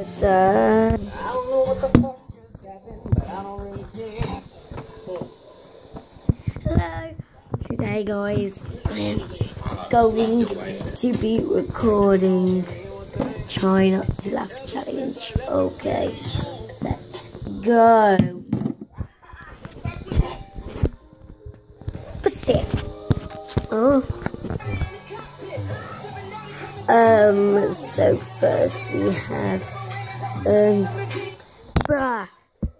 It's uh, I don't know what the fuck just happened, but I don't really care. hello. Today, guys, I'm going to be recording Try Not to Laugh Challenge. Okay, let's go. Pussy. Oh. Um, so first we have, um, bruh.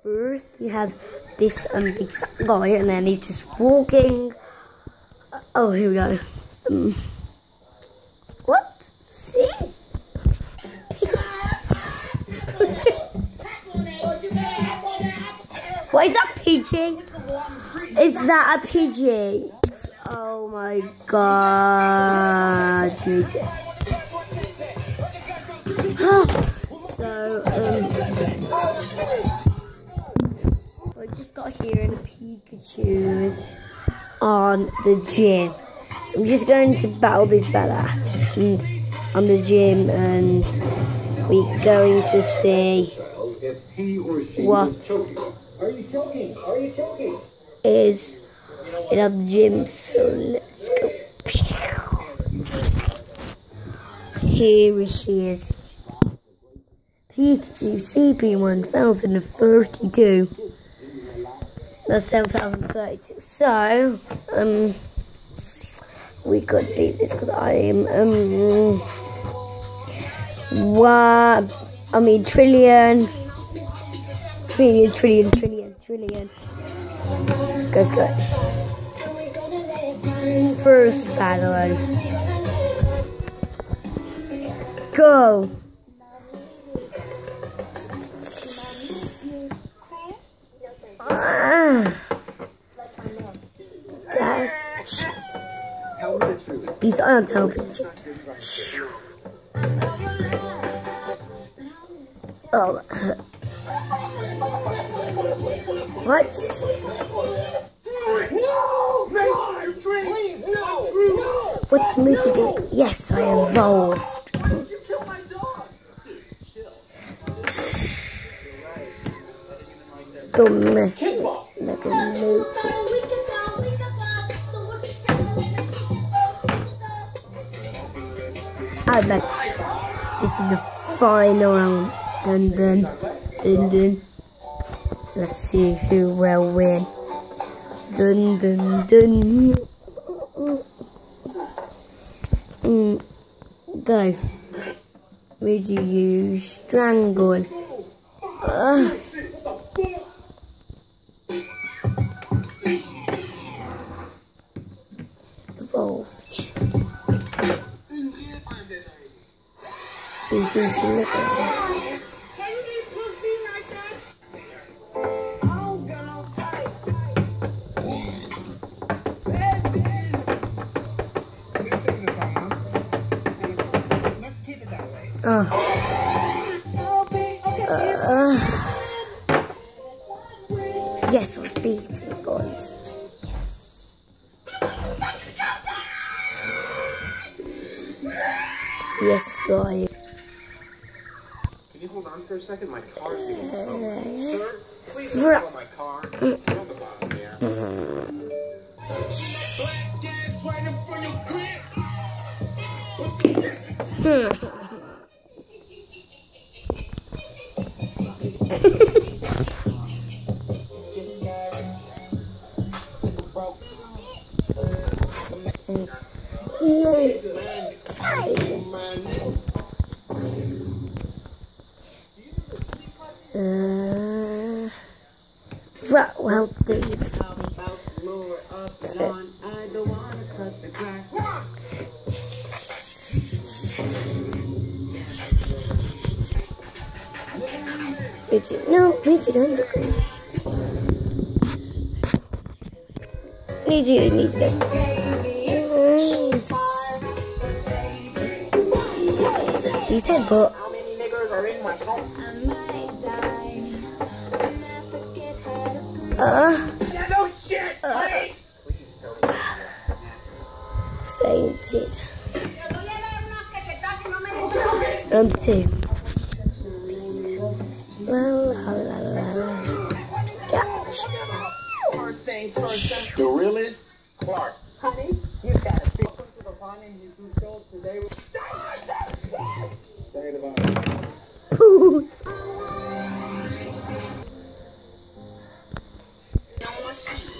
First you have this um big fat guy and then he's just walking. Oh, here we go. Um, what? See? what is that PG? Is that a PG? Oh my god. here and Pikachu's on the gym. So I'm just going to battle this badass and on the gym and we're going to see What? is in our gym. So let's go. Here she is. Pikachu CP1032. That's 1032. So, um, we could beat this because I am, um, one, I mean, trillion, trillion, trillion, trillion, trillion. Goes good. First battle. Go. Truth. These aren't helping. Oh. What? No! Please, no! What's me to do? Yes, I evolved. Don't mess I bet this is the final round. Dun dun dun dun. Let's see who will win. Dun dun dun. Mm, go. Would you use strangle? Ugh. This is way. Oh. Uh, yes, I beat it, guys. Yes. Yes, guys. Can on for a second? My car's being towed. Sir, please Bruh. don't tow my car. I'm the boss here. Hmm right, well, there you go. Richard, no, Richard, don't look at me. Need you, need to go. He said, but How many niggers are in my phone? uh, Yeah, no fainted. Round two. La la la la la. Gosh. First things first. The realest Clark. Honey, you gotta speak. Welcome to the Finding Jesus show. Today, we- say it about Pooh.